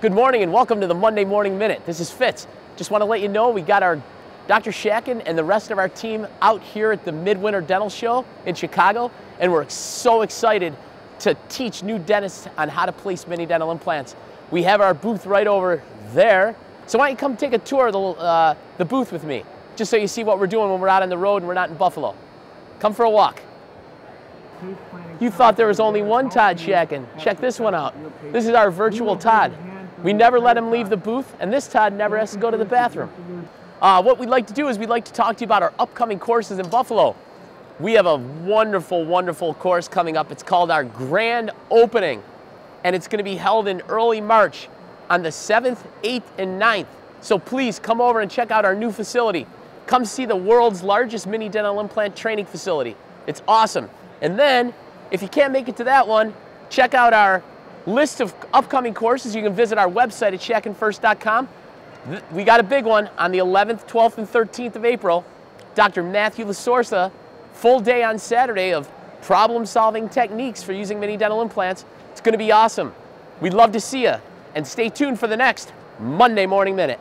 Good morning and welcome to the Monday Morning Minute. This is Fitz. Just want to let you know we got our Dr. Shatkin and the rest of our team out here at the Midwinter Dental Show in Chicago, and we're so excited to teach new dentists on how to place mini dental implants. We have our booth right over there, so why don't you come take a tour of the, uh, the booth with me, just so you see what we're doing when we're out on the road and we're not in Buffalo. Come for a walk. You thought there was only one Todd Shatkin. Check this one out. This is our virtual Todd. We never let him leave the booth, and this Todd never has to go to the bathroom. Uh, what we'd like to do is we'd like to talk to you about our upcoming courses in Buffalo. We have a wonderful, wonderful course coming up. It's called our Grand Opening, and it's going to be held in early March on the 7th, 8th, and 9th. So please come over and check out our new facility. Come see the world's largest mini dental implant training facility. It's awesome. And then, if you can't make it to that one, check out our list of upcoming courses. You can visit our website at shatkinfirst.com. We got a big one on the 11th, 12th, and 13th of April. Dr. Matthew Lasorsa, full day on Saturday of problem solving techniques for using mini dental implants. It's going to be awesome. We'd love to see you. And stay tuned for the next Monday Morning Minute.